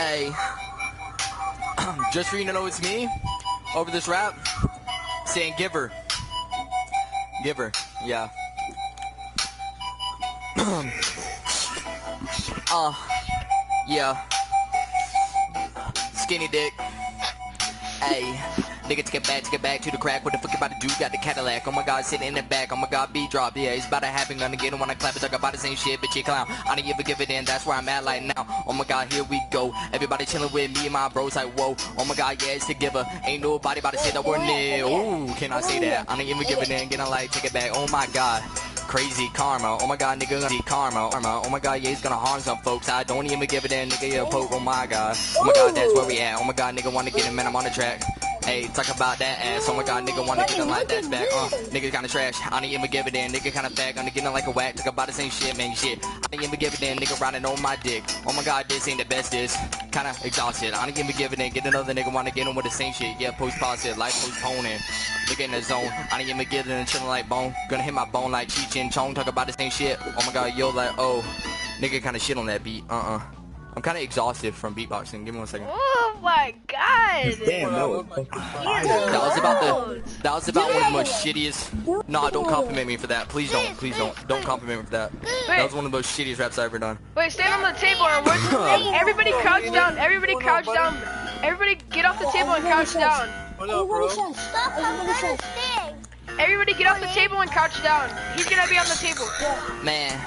Hey. Just for you to know it's me over this rap, saying giver. Giver, yeah. uh, yeah. Skinny dick. Hey. Nigga, it back, take it back to the crack. What the fuck you about to do? Got the Cadillac. Oh my god, sitting in the back. Oh my god, beat drop. Yeah, it's about to happen. Gonna get him when I clap it. Talk about the same shit, bitch, you clown. I don't ever give it in. That's where I'm at like now. Oh my god, here we go. Everybody chilling with me and my bros like, whoa. Oh my god, yeah, it's the giver. Ain't nobody about to say that word nil. Ooh, can I say that? I don't even give it in. Getting like, take it back. Oh my god crazy karma. Oh my god, nigga, gonna karma. Oh karma. Oh my god, yeah, he's gonna harm some folks. I don't even give it in, nigga, yeah, poke. Oh my god. Oh my god, that's where we at. Oh my god, nigga, wanna get him, man, I'm on the track. Hey, talk about that ass. Oh my god, nigga wanna get him like that's back. Uh, nigga kinda trash. I don't even give it in. Nigga kinda fat. Gonna get him like a whack. Talk about the same shit, man. Shit. I don't even give it in. Nigga riding on my dick. Oh my god, this ain't the best. This kinda exhausted. I don't even give it in. Get another nigga wanna get him with the same shit. Yeah, post positive. Life postponing. Nigga in the zone. I don't even get it in. Chillin' like bone. Gonna hit my bone like Cheech and Chong. Talk about the same shit. Oh my god, yo, like, oh. Nigga kinda shit on that beat. Uh-uh. I'm kind of exhausted from beatboxing. Give me one second. Oh my god! Damn, that was That was about the. That was about one of the most shittiest. Nah, don't compliment me for that. Please don't. Please don't. Don't compliment me for that. That was one of the most shittiest raps I ever done. Wait, stand on the table and we're everybody crouch down. Everybody crouch down. Everybody get off the table and crouch down. What up, bro? Stop, Everybody get off the table and crouch down. He's gonna be on the table. Man.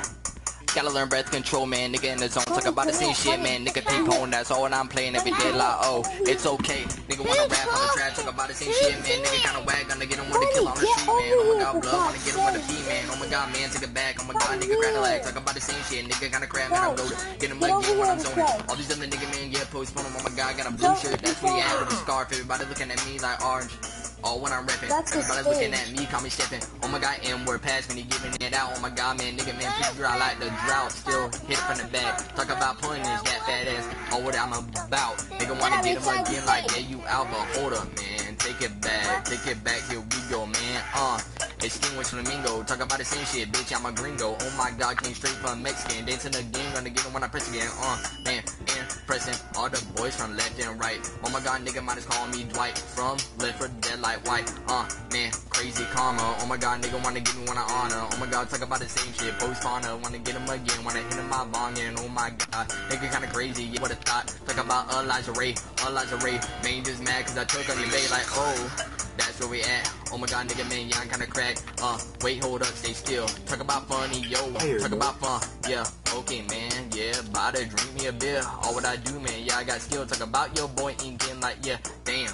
Gotta learn breath control, man. Nigga in the zone, talk about the same shit, man. Nigga keep on, that's all I'm playing every day. Like, oh, it's okay. Nigga wanna rap on the track, talk about the same shit, man. Nigga kinda wag, gonna get him with the kill on the street, man. Oh my god, blood, wanna get him with beat, man. Oh my god, man, take it back. Oh my god, nigga, grab the leg, talk about the same shit. Nigga kinda crap, man, I'm loaded. Get him like game when I'm zoning. All these other nigga, man, yeah, postpone him. Oh my god, got a blue shirt, that's me at with a scarf. Everybody looking at me like orange. Oh, when I'm rapping, everybody's looking at me, call me stepping. Oh my god, M word pass me, giving it out. Oh my god, man, nigga, man, please I like the drought. Still hit from the back. Talk about putting this that fat ass. Oh, what I'm about. Nigga wanna get him again, like, yeah, you out, but hold up, man. Take it back, take it back, here we go, man. Uh, extinguish flamingo. Talk about the same shit, bitch, I'm a gringo. Oh my god, came straight from Mexican. Dancing again, gonna get him when I press again. Uh, man, and pressing all the boys from left and right. Oh my god, nigga might as call me Dwight. From left for dead like white. Uh, man, crazy karma. Oh my god, nigga wanna get me when I honor. Oh my god, talk about the same shit. Post fauna, wanna get him again. Wanna hit him my bong and oh my god, nigga kinda crazy. Yeah, would've thought. Talk about Elijah Ray, Elijah Ray. Man, just mad cause I took on your bait like, oh. That's where we at. Oh my god, nigga, man, y'all kinda crack. Uh, wait, hold up, stay still. Talk about funny, yo. Talk about fun, yeah. Okay, man, yeah. buy to drink me a beer. All what I do, man, yeah, I got skill. Talk about your boy inking like, yeah, damn.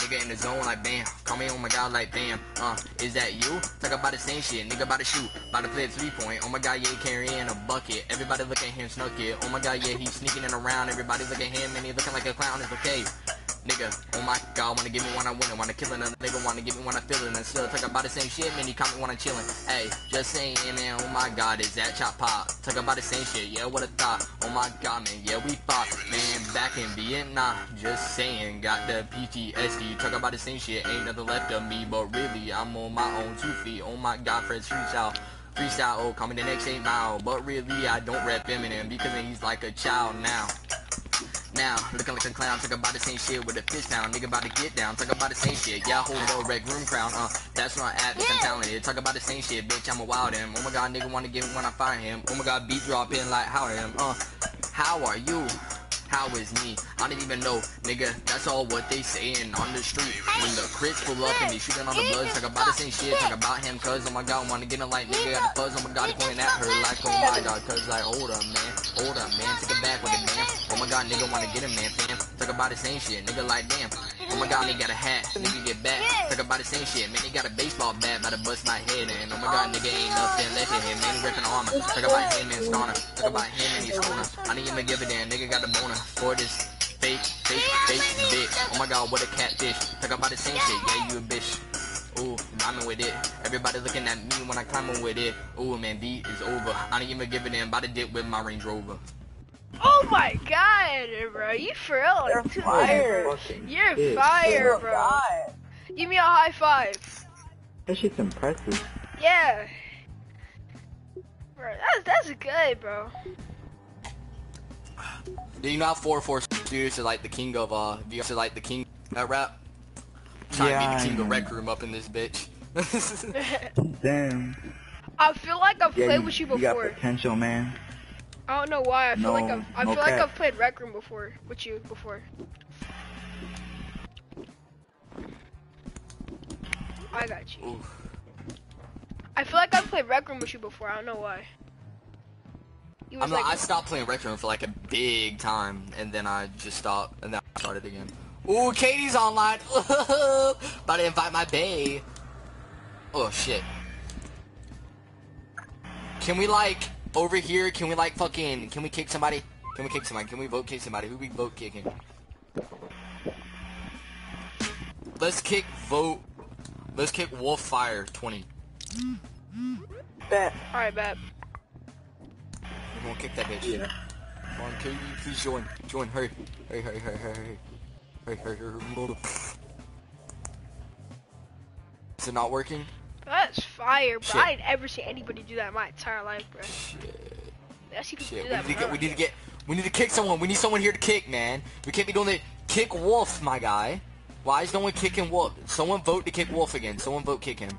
Nigga in the zone like bam. Call me oh my god like bam. Uh, is that you? Talk about the same shit. Nigga about to shoot. About to play a three point. Oh my god, yeah, carrying a bucket. Everybody look at him snuck it. Oh my god, yeah, he's sneaking in around. Everybody look at him and he looking like a clown. It's okay. Nigga, oh my god, wanna give me one, I win it, wanna kill another nigga, wanna give me one, I feel it, and still talk about the same shit, man, you comment when I'm chillin'. Hey, just saying, man, oh my god, is that chop pop? Talk about the same shit, yeah, what a thought. Oh my god, man, yeah, we fought, man, back in Vietnam. Just saying, got the PTSD. Talk about the same shit, ain't nothing left of me, but really, I'm on my own two feet. Oh my god, Fred freestyle. Freestyle, oh, coming the next 8 mile. But really, I don't rap Eminem because he's like a child now. Now, looking like a clown, talk about the same shit with a fist down. Nigga about to get down, talk about the same shit. Yeah, hold the red room crown, uh, that's I'm at, bitch, I'm talented. Talk about the same shit, bitch, I'm a wild him. Oh my god, nigga wanna get when I find him. Oh my god, beat dropping like how I am, uh, how are you? How is me? I didn't even know, nigga. That's all what they saying on the street. When the crits pull up and they shooting on the blood, talk about the same shit, talk about him, cuz oh my god, wanna get him like nigga got the fuzz, oh my god, he pointing at her like oh my god, cuz like hold up, man, hold up, man, take it back with it, man. Oh my god, nigga wanna get him, man, fam. Talk about the same shit, nigga like damn. Oh my god, nigga got a hat, nigga get back. Talk about the same shit, man, they got a baseball bat, about to bust my head in. Oh my god, oh, nigga ain't nothing left in him, man, he ripping armor. Talk about him and Stoner, talk about him and his corner. I didn't even give a damn, nigga got the boner for this fake, fake, fake bitch. Oh my god, what a catfish. Talk about the same shit, yeah, you a bitch. Ooh, rhyming with it. Everybody looking at me when I climbing with it. Ooh, man, beat is over. I don't even give a damn about to dip with my Range Rover. Oh my god, bro, you for real? You're fired. You're Dude. fire, bro. Give me a high five. That shit's impressive. Yeah. Bro, that's that's good, bro. Do you know how 4 4 Dude, is like the king of uh, this is like the king that rap. Trying Yeah, to be the king of know. rec room up in this bitch. Damn. I feel like I've Yeah, played you, with you before. you got before. potential, man. I don't know why. I feel No, like I've I feel like. I've played Rec Room before with you before. I got you. Ooh. I feel like I've played Rec Room with you before. I don't know why. Not, like, I stopped playing rec room for like a big time, and then I just stopped, and then I started again. Ooh, Katie's online. About to invite my bae. Oh shit. Can we like over here? Can we like fucking? Can we kick somebody? Can we kick somebody? Can we vote kick somebody? Who we vote kicking? Let's kick vote. Let's kick Wolf Fire 20. Bet. all right, bet. We're gonna kick that bitch. Come on, Katie, please join. Join, hurry. Hurry, hurry, hurry, hurry, hurry. Hurry, hurry, hurry, hurry. Is it not working? That's fire, bro. Shit. I didn't ever see anybody do that in my entire life, bro. Shit. I see people Shit. do We need to get. We need to get. We need to kick someone. We need someone here to kick, man. We can't be doing the kick Wolf, my guy. Why is no one kicking Wolf? Someone vote to kick Wolf again. Someone vote kick him.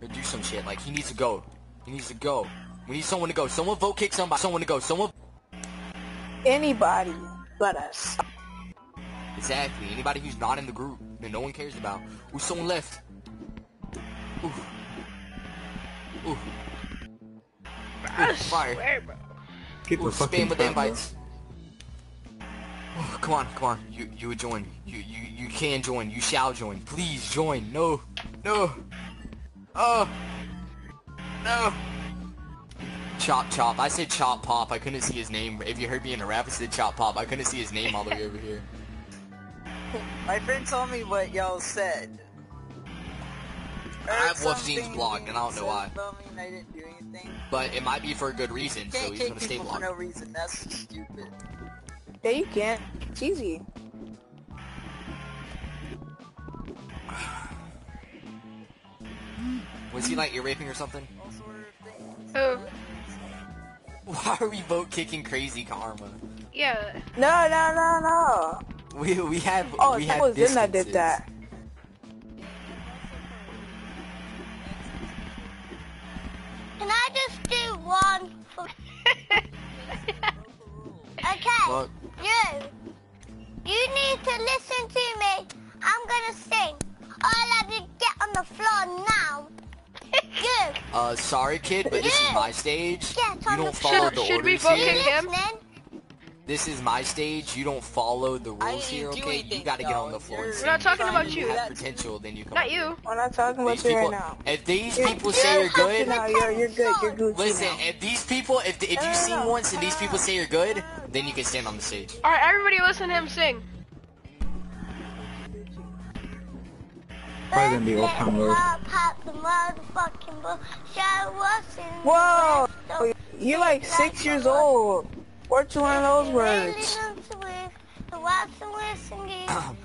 Or do some shit. Like he needs to go. He needs to go. We need someone to go. Someone vote kick somebody. Someone to go. Someone. Anybody but us. Exactly. Anybody who's not in the group that no one cares about. Who's someone left. Ooh. Ooh. I fire. swear, bro. People Ooh, are fucking spam with the invites. Ooh, come on, come on. You you would join. You you you can join. You shall join. Please join. No. No. Oh. No. Chop Chop. I said Chop Pop. I couldn't see his name. If you heard me in a rap, I said Chop Pop. I couldn't see his name all the way over here. My friend told me what y'all said. I have Heard Wolfzine's something blocked, and I don't know why. about me and I didn't do. But it might be for a good reason, so he's gonna stay people for no reason. That's stupid. Yeah, you can't. It's easy. Was he like ear raping or something? All sort of things. Oh, Why are we vote kicking crazy karma? yeah. No, no, no, no. We we have Oh, we that have was Zen that did that. Can I just do one? For... okay, Fuck. you. You need to listen to me. I'm gonna sing. All I did get on the floor now. you. Uh, sorry kid, but this is my stage. Get You don't the follow Should- the should we orders vote You here. him? listening? This is my stage. You don't follow the rules here, do okay? You gotta get on the floor and You're sing. We're not talking about you. have potential, then you come Not you. We're not talking about These you right now. if these You're- people say you're good, No, you're, you're good. You're good. listen. now. If these people, if if you no, sing no. once and these people say you're good, then you can stand on the stage. All right, everybody, listen to him sing. Probably gonna be old time road. Pop, pop the motherfucking bull. Show us in the Whoa! You're like six years old. What's one of those words? Pass.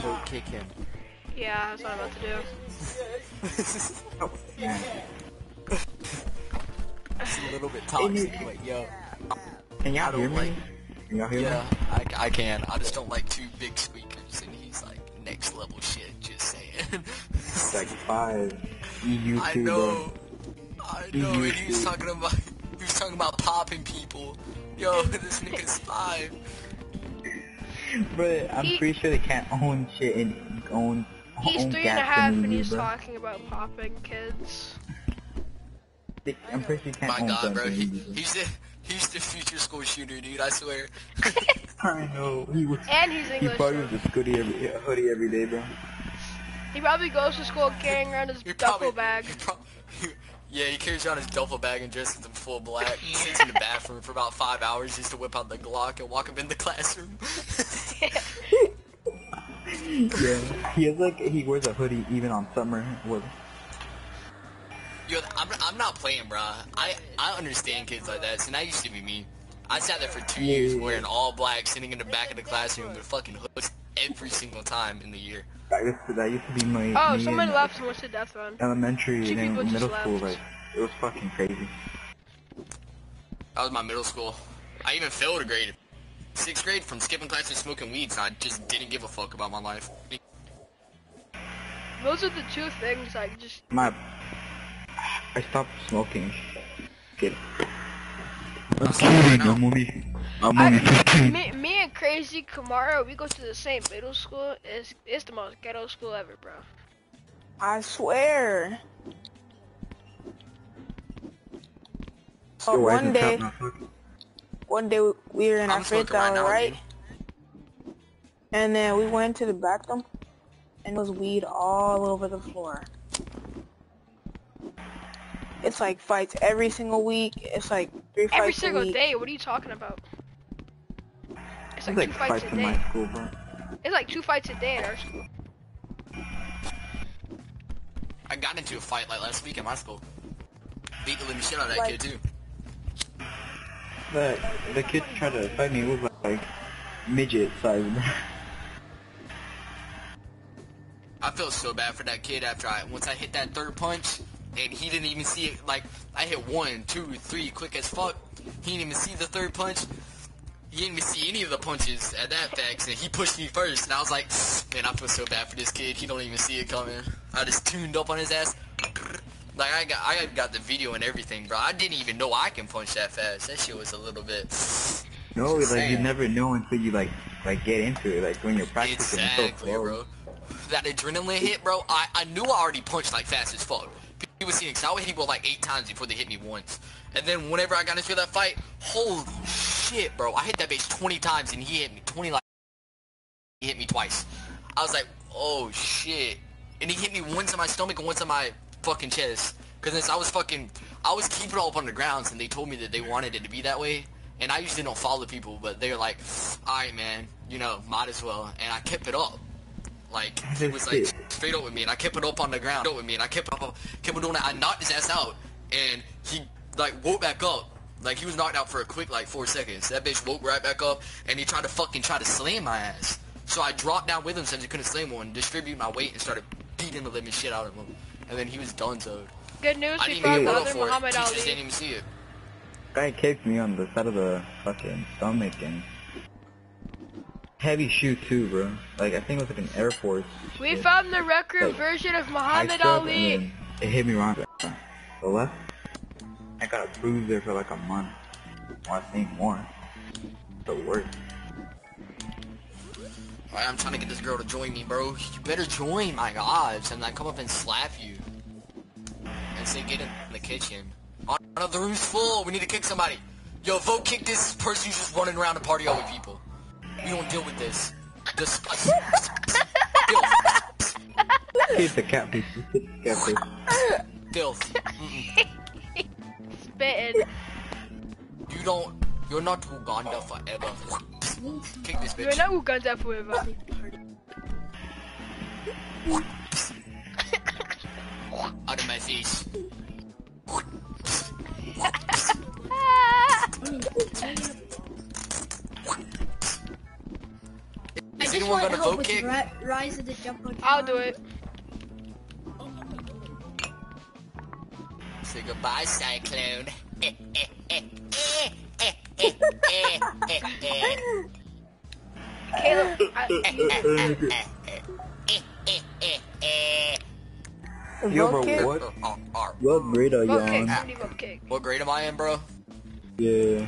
Vote kick him. Yeah, that's what I'm about to do. It's a little bit toxic, but yo. Can y'all I don't hear me? like- Can y'all hear Yeah, me? I, I can. I just don't like two big speakers, and he's like next level shit. Just saying. It's like five. You I too, know. I know. And he was talking about he was talking about popping people. Yo, this nigga's five. bro. Bro, I'm He- pretty sure they can't own shit and own. He's own three and a gaps half, in and the he's bro. talking about popping kids. I'm pretty sure you can't My own God, bro. He, he's the he's the future school shooter, dude. I swear. I know. He was. And he's English. He probably so was a hoodie every, a hoodie every day, bro. He probably goes to school carrying around his He duffel probably, bag. he prob- yeah, he carries around his duffel bag and dresses in full black. He sits in the bathroom for about five hours just to whip out the Glock and walk him in the classroom. Yeah. He has like he wears a hoodie even on summer. With Yo, I'm, I'm not playing, bruh. I, I understand kids like that. So that used to be me. I sat there for two Yeah, years yeah, wearing all black, sitting in the back of the classroom with fucking hoods. every single time in the year. That used to, that used to be my. Oh, me someone in left and went to death run. Elementary Two and then middle school, like it was fucking crazy. That was my middle school. I even failed a grade. Sixth grade from skipping class and smoking weeds. I just didn't give a fuck about my life. Those are the two things I just My, I stopped smoking. Kid. I'm kidding, I'm only, I'm I, me, me and Crazy Kamara, we go to the same middle school. It's it's the most ghetto school ever, bro. I swear. So one day, one day we were in our I'm fifth right hour, right? And then we went to the bathroom, and there was weed all over the floor. It's like fights every single week. It's like three Every fights single a week. day. What are you talking about? It's It's like, like two fights fights a in day. my school, bro. It's like two fights a day in our school. I got into a fight like last week at my school. Beat the living shit out of that Like- kid too. The the kid tried to fight me with like midget size. I felt so bad for that kid after I once I hit that third punch and he didn't even see it like I hit one, two, three quick as fuck. He didn't even see the third punch. He didn't even see any of the punches at that fact and he pushed me first and I was like, man, I feel so bad for this kid. He don't even see it coming. I just tuned up on his ass. Like I got I got the video and everything, bro. I didn't even know I can punch that fast. That shit was a little bit No, like you never know until you like like get into it. Like when you're practicing, so Exactly, slow. bro. That adrenaline hit, bro. I, I knew I already punched like fast as fuck. Seeing, cause I would hit people like eight times before they hit me once. And then whenever I got into that fight, holy shit, bro. I hit that bitch 20 times and he hit me 20 like, he hit me twice. I was like, oh shit. And he hit me once in my stomach and once in my fucking chest. Cause I was fucking, I was keeping it all up on the grounds and they told me that they wanted it to be that way. And I usually don't follow people, but they're like, alright man, you know, might as well. And I kept it up. Like, he was like straight up with me and I kept it up on the ground. Up with me and I kept up, kept on doing that. I knocked his ass out and he like woke back up. Like he was knocked out for a quick like four seconds. That bitch woke right back up and he tried to fucking try to slam my ass. So I dropped down with him since he couldn't slam one, distribute my weight and started beating the living shit out of him. And then he was done so. Good news, I we didn't found even the go other for it. Muhammad Teachers Ali. didn't even see it. Guy kicked me on the side of the fucking stomach and heavy shoe too, bro. Like I think it was like an Air Force. We shit. found the record Like, version of high Muhammad stuff, Ali. and then It hit me wrong. The left. I got a bruise there for like a month. Well, I think more. The worst. Alright, I'm trying to get this girl to join me, bro. You better join, my gods, and I come up and slap you. And say get in the kitchen. Oh, no, the room's full. We need to kick somebody. Yo, vote kick this person who's just running around the party all with people. We don't deal with this. Disgusting. Filth. Hit the cat piece. Hit the. Filth. Spitting. You don't. You're not Uganda forever. Kick this You're not Uganda forever. Out of my face. Is anyone gonna vote kick? Rise of the Jumbo I'll do it. Say goodbye, Cyclone. Caleb, I, Yo, bro, Vote kick? what? What grade are you vote on? Kick. What grade am I in, bro? Yeah.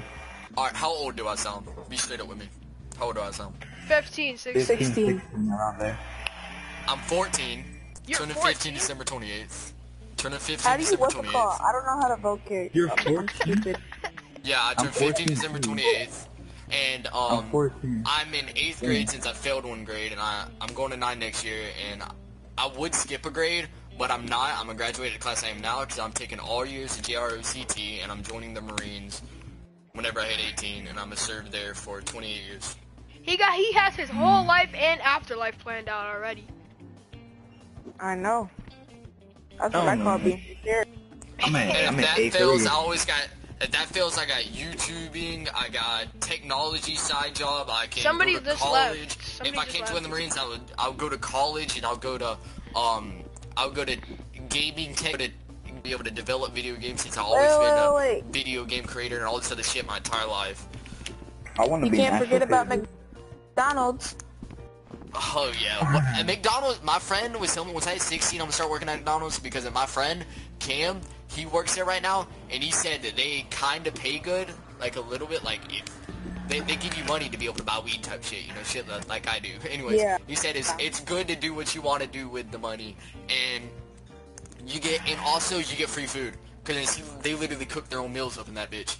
Alright, how old do I sound? Be straight up with me. How old do I sound? 15, 16. 16. 16 around there. I'm 14. You're turning 14? 15 December 28th. Turning 15 How do you December what's the call? I don't know how to vote kick. You're I'm 14? stupid. Yeah, I turned 15 December too. 28th. And I'm um, I'm in 8th grade since I failed one grade, and I, I'm going to 9 next year, and I would skip a grade, but I'm not. I'm a graduated class I am now, because I'm taking all years of JROTC, and I'm joining the Marines whenever I hit 18, and I'm going to serve there for 28 years. He got he has his whole life and afterlife planned out already. I know. That's what oh, I call being prepared. I'm at, I'm if that fails, I always got. If that fails, I got YouTubing. I got technology side job. I can Somebody go to college. if I can't join the Marines, I would. I'll go to college and I'll go to. Um, I'll go to gaming tech to be able to develop video games since I always wait, been a wait. video game creator and all this other shit my entire life. I want to be. Can't forget about. McDonald's. Oh yeah, McDonald's. My friend was telling me once I was 16, I'm gonna start working at McDonald's because of my friend Cam. He works there right now, and he said that they kind of pay good, like a little bit. Like if they, they give you money to be able to buy weed type shit, you know, shit like I do. Anyways, yeah. he said it's it's good to do what you want to do with the money, and you get and also you get free food because they literally cook their own meals up in that bitch.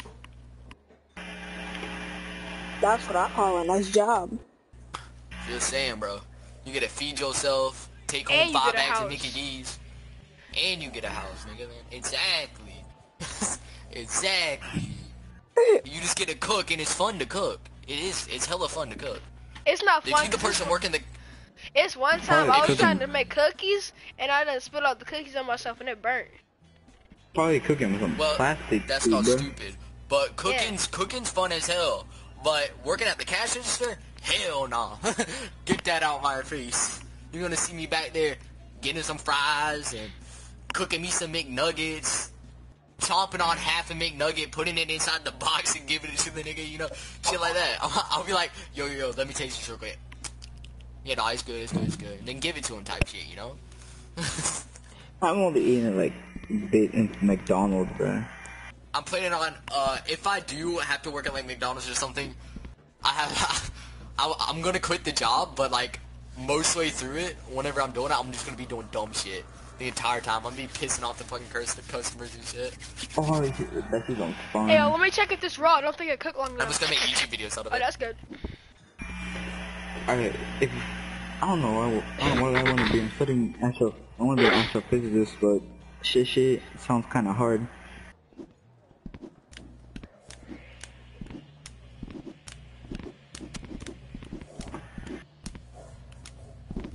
That's what I call a nice job. Just saying, bro. You get to feed yourself, take home five bags of Mickey D's, and you get a house, nigga. Man. Exactly. exactly. You just get to cook, and it's fun to cook. It is. It's hella fun to cook. It's not fun. You you the person working the it's one time Probably I was trying to make cookies and I done spilled out the cookies on myself and it burnt. Probably cooking with some well, plastic. That's food, stupid. But cooking's yeah. cooking's fun as hell. But working at the cash register, Hell nah. Get that out my face. You're gonna see me back there getting some fries and cooking me some McNuggets. Chomping on half a McNugget, putting it inside the box and giving it to the nigga, you know, shit like that. I'll, be like, yo, yo, yo, let me taste this real quick. Yeah, no, it's good, it's good, it's good. And then give it to him type shit, you know? I'm gonna be eating like bit in McDonald's, bro. I'm planning on uh if I do have to work at like McDonald's or something, I have I, I'm gonna quit the job, but like most way through it, whenever I'm doing it, I'm just gonna be doing dumb shit the entire time. I'm gonna be pissing off the fucking customers and shit. Oh, that's on fun. Hey, let me check if this raw. I don't think it cooked long enough. I'm just gonna make YouTube videos out of oh, it. Oh, that's good. Alright, if I don't know, I, I don't know what I want to be. I'm putting astro. I want to be an astrophysicist, but shit, shit sounds kind of hard.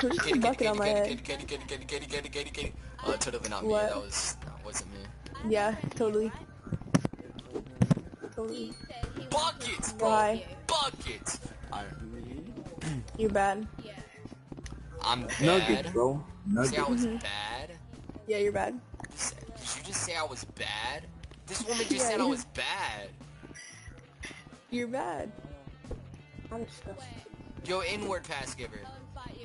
There's Katie, a bucket on my head. Katie, Katie, Katie, Katie, Katie, Katie, Katie. Uh, totally not me. What? That was, that wasn't me. Yeah, totally. Totally. Buckets, bro. Why? Buckets. I, You're bad. I'm bad. Nuggets, bro. Say I Nuggets. was bad. Yeah, you're bad. Did you just say I was bad? This woman just Yeah, said I you- was bad. You're bad. I'm disgusted. Yo, inward pass giver.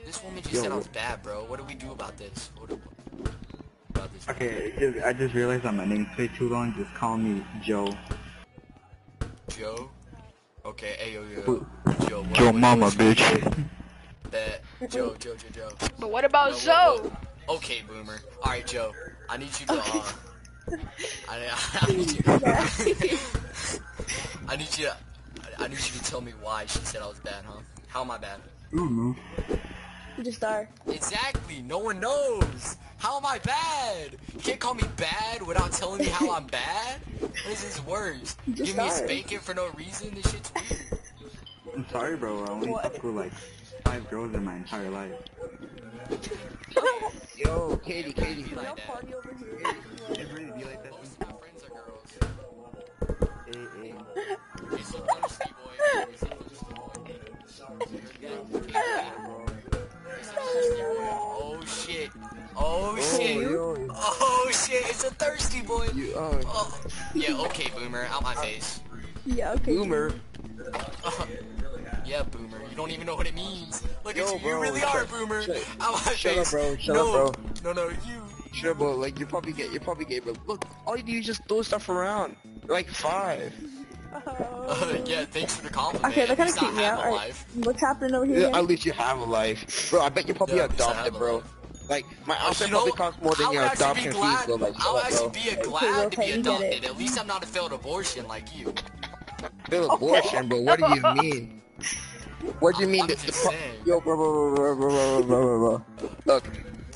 This woman just Yo, said I what- was bad, bro. What do we do about this? What do, about this? Okay, just, I just realized that my name's way too long. Just call me Joe. Joe? Okay, hey, yo, yo. Joe, what, Joe what- Mama, what's bitch. Bet. Joe, Joe, Joe, Joe. But what about What- Zoe? what- what- Okay, boomer. Alright, Joe. I need you to, uh... I, I need you... I need you to... I need you to tell me why she said I was bad, huh? How am I bad? Mm-hmm. You just are. Exactly. No one knows. How am I bad? You can't call me bad without telling me how I'm bad. This is worse. just Give me a spanking for no reason. This shit's weird. I'm sorry, bro. I only What? fucked with like five girls in my entire life. Yo, Katie, Katie. Be like that. Party over here. It really be like that. Most of my friends are girls. Hey, hey. Oh shit. Oh shit. yo, Oh shit. It's a thirsty boy. you, uh, Oh. Yeah. Okay, boomer. Out my face. Yeah, okay. boomer. Yeah, boomer. You don't even know what it means. Look Yo, at you. You bro, really shut- are, boomer. shut- Out my shut up, bro, shut no, up, No, no, you. Sure, but like you probably get, you probably get, but look, all you do is just throw stuff around. You're like five. Uh, yeah, thanks for the compliment. Okay, that At kind of least creeped me out. a Alright, what's happening over here? Yeah, at least you have a life, bro. I bet you're probably Yeah, at least I have adopted, bro. Like my outfit you know, probably costs more I than your adoption glad. fees, so like, I shut would up, actually bro. be a Okay, glad to be adopted. At least I'm not a failed abortion like you. Bill abortion, bro. What do you mean? What do you mean? I'm The, just the pro- saying. yo, bro, bro, bro, bro, bro, bro, bro, bro. Look,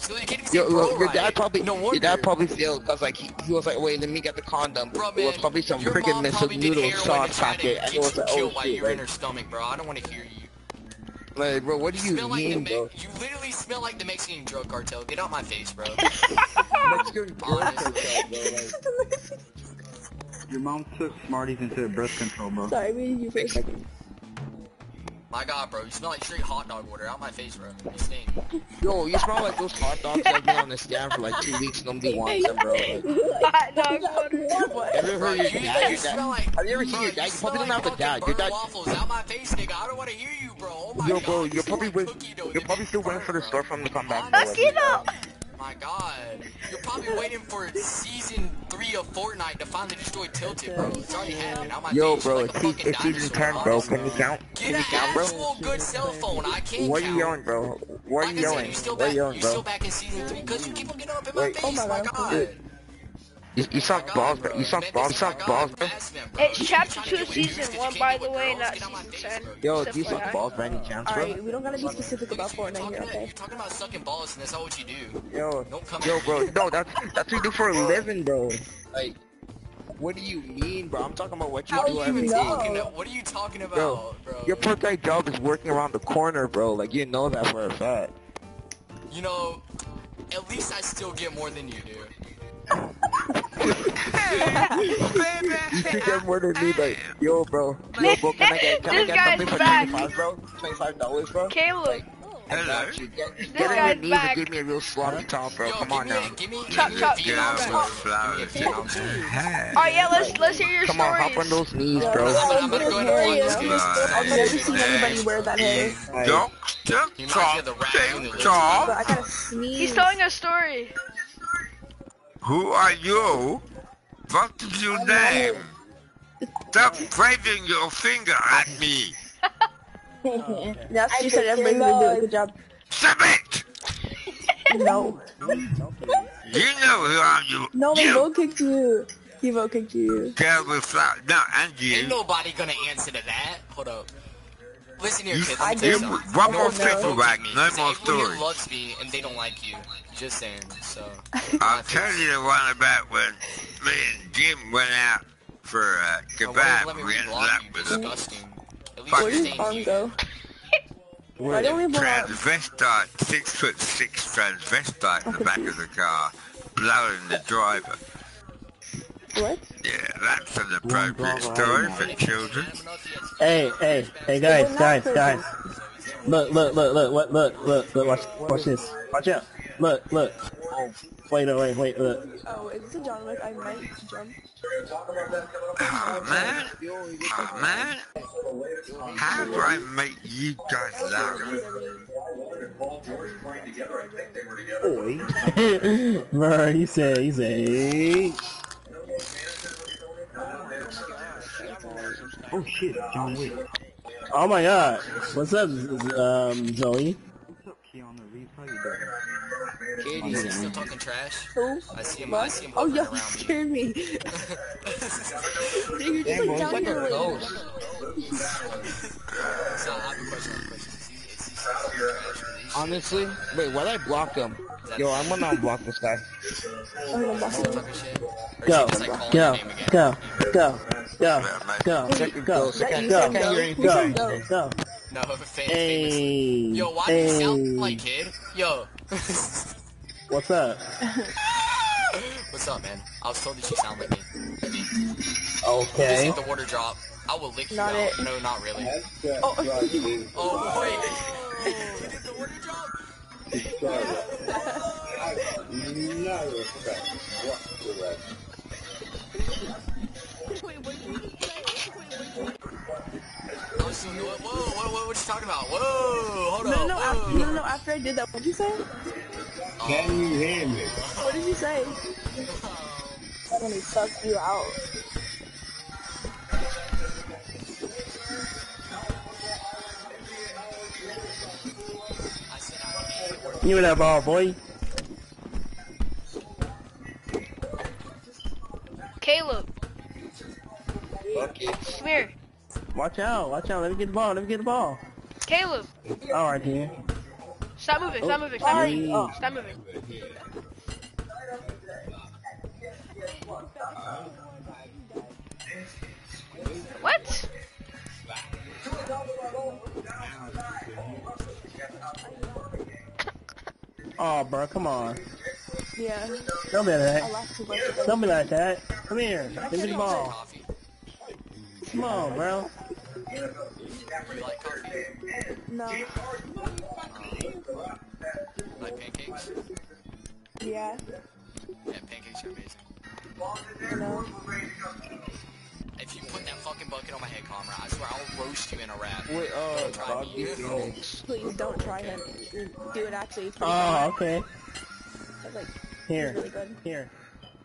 So you can't even say yo, bro look, your right. dad probably, no your dad probably failed because like he, he was like, wait, let me get the condom. Bro, it was man, probably some freaking mom missile probably did noodle heroin sauce to try to packet, and get it was you like, killed oh while shit, you were in her stomach, bro. I don't want to hear you. like, bro, what do you smell like the mean, Me- bro? You literally smell like the Mexican drug cartel. Get out my face, bro. Mexican drug cartel, bro, like- Your mom took Smarties into birth control, bro. Sorry, I muted you for a second. My God, bro, you smell like straight hot dog water. Out my face, bro. You stink. Yo, you smell like those hot dogs that been on the stand for like two weeks. Nobody wants them, bro. Like, Hot dog water. have you ever Bro, heard your dad? you smell like. have you ever seen your dad? You smell probably don't have a dad. Your dad. waffles. Out my face, nigga. I don't want to hear you, bro. Oh my Yo, bro, you you're smell probably like wait, cookie dough you're probably still waiting for the store from to come back. Fuck it up. My God, you're probably waiting for season three of Fortnite to finally destroy Tilted, bro. It's already happened. Out my Yo, face. bro, You're like a it's, fucking it's season dinosaur, 10, bro. Can you count? Get Can an you count, bro? actual good cell phone. I can't What are count. you yelling, bro? What are Like you I said, yelling? you still What are back, you yelling, you bro? still back in season three because you keep on getting up in my Wait. Oh face. Oh my my God, God. I'm You, you suck balls, bro. bro. You suck balls. You this is my suck balls, bro. It's chapter two, season one, by the way, not get out my season ten. Yo, do you suck FYI. balls by any chance, bro? Alright, we don't gotta be specific about You're Fortnite here, okay? you're talking about sucking balls, and that's not what you do. Yo, Don't come yo, bro. No, that's that's what you do for a living, bro. Like, what do you mean, bro? I'm talking about what you What do are you every even day. talking? What are you talking about, Bro, bro? Your part-time job is working around the corner, bro. Like, you know that for a fact. You know, at least I still get more than you do. You should get more than me, like, yo, bro. Yo, bro, can I get, can I get guy's something for back. 25, bro? $25, bro? Caleb, I got you. Get, This on your guy's knees back. and give me a real sloppy top, bro. Yo, Come on me now. A, give me Chop, give me chop. a Vietnam story. Give me a Vietnam story. Alright, yeah, let's let's hear your Come on, hop on those knees, bro. I'm, I'm gonna go ahead and plug this game. I've never seen anybody wear that hair, Don't You might be the raccoon that lives but I gotta sneeze. He's telling a story. Who are you? What is your name? Stop waving your finger at me. That's what you said everybody would do a good job. Stop it! No. You know who are you? No, he you vote kicked you. He vote kicked you. girl with flower. No, and Ain't nobody gonna answer to that. Hold up. Listen here, You, kid. Let me you tell you something. one more one finger votes whack, me. no more everyone here loves me and they don't like you. Just saying. So. I'll tell you the one about when me and Jim went out for uh, Bro, why don't kebab. let me We ended up you? with a Disgusting. At least Fuck. Where you're did his staying arm here. go? Why don't we blow up? transvestite, six foot six transvestite in the back of the car, blowing the driver. What? Yeah, that's an appropriate story for children. Hey, hey, hey, guys, guys, guys. Look, look, look, look, what, look, look, look, watch, watch this. Watch out. Look, look. Wait, no, wait, wait, look. Oh, is this a John Wick? I might jump. Oh man, oh man, how do I make you guys laugh? Bro, he said, he said, Oh shit, John Wick. oh my god. What's up, um, Zoe? What's up, Keanu Reeves? How you doing? Kid, is he still talking trash? Who? I see him. I see him Oh, yo, around you me. scared me. You're just Damn, like it's down here a like... So I have a question. I have a question. Is he, is he still talking trash? Or is he Honestly, wait, why'd I block him? Yo, I'm gonna unblock this guy. I'm gonna boss still him. talking shit? Or is Go, he just like calling go, your name again? go, go, go, go, Second go, ghost. I can't, go, I can't hear anything. go, Go. go. No, famous, famous. Hey, Yo, why do you sound hey. like kid? Yo. What's up? What's up, man? I was told that you sound like me. Just Okay. hit the water drop. I will lick you Not out. it. No, not really. Oh, Oh, wait. You did the water drop? I was doing, whoa, whoa, whoa, what, what you talking about? Whoa, hold no, up. no, whoa. after, no, no, after I did that, what'd you say? Can you hear me? What did you say? I'm gonna suck you out. I said I Give me that ball, boy. Caleb, Okay. come here. Watch out, watch out. Let me get the ball. Let me get the ball. Caleb, All right, then. Stop moving, stop moving, stop Sorry. moving, oh, oh. stop moving. What? Oh, bro, come on. Yeah. Don't be like I that. lost two bucks. Don't be like that. Come here. Give me the ball. Come on, bro. You like coffee? No. Like pancakes? Yeah. Yeah, pancakes are amazing. No. If you put that fucking bucket on my head, Comrade, I swear I'll roast you in a rap. Wait, uh, Try Doggy me. Phoenix. Please don't try him. Do it actually. It's pretty Oh, okay. fun. It's like, Here. really good. Here.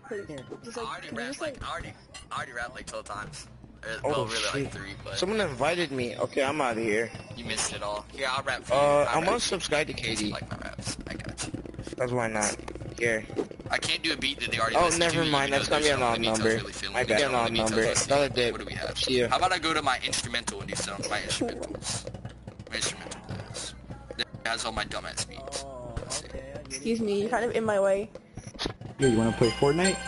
Please. Here. Just I already can rapped like, like, I already, I already rapped like 12 times. Uh, Oh, really shit. like three, but Someone invited me. Okay, I'm out of here. you missed it all. Here, I'll rap for you. Uh, I I'm rap unsubscribed to for you. Katie. like my raps. I got you. That's why not. Here. I can't do a beat that they already Oh, listened never to, mind, that's though gonna be there's an odd of the details number. Really feeling My it. bad. Some An of odd the details number. Another dip. What do we have? See ya. How about I go to my instrumental and do some my instrumentals? My instrumental is. That has all my dumbass beats. Oh, okay. I get it. excuse me, you're kind of in my way. Yo, you wanna play Fortnite?